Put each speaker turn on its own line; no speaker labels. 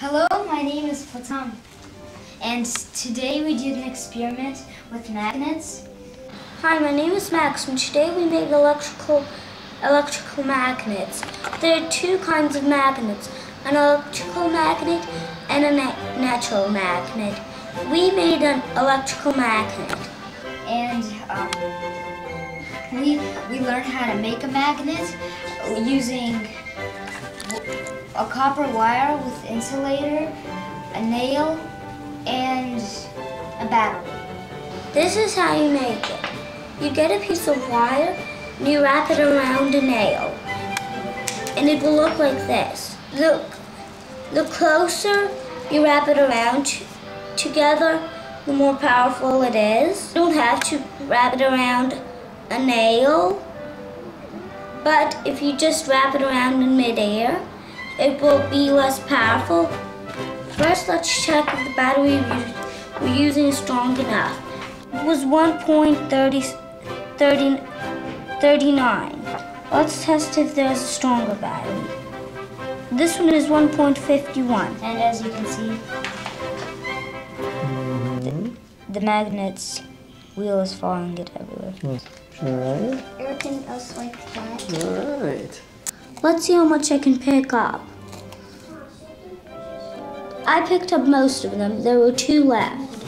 Hello, my name is Platon, and today we did an experiment with magnets.
Hi, my name is Max, and today we made electrical electrical magnets. There are two kinds of magnets, an electrical magnet and a na natural magnet. We made an electrical magnet.
And um, we, we learned how to make a magnet using a copper wire with insulator, a nail, and a battery.
This is how you make it. You get a piece of wire and you wrap it around a nail. And it will look like this. Look, the closer you wrap it around together, the more powerful it is. You don't have to wrap it around a nail. But if you just wrap it around in midair, it will be less powerful. First, let's check if the battery we're using is strong enough. It was 1.39. Let's test if there's a stronger battery. This one is 1.51.
And as you can see, the, the magnet's wheel is following get everywhere.
Alright.
Everything else like that.
Alright.
Let's see how much I can pick up. I picked up most of them. There were two left.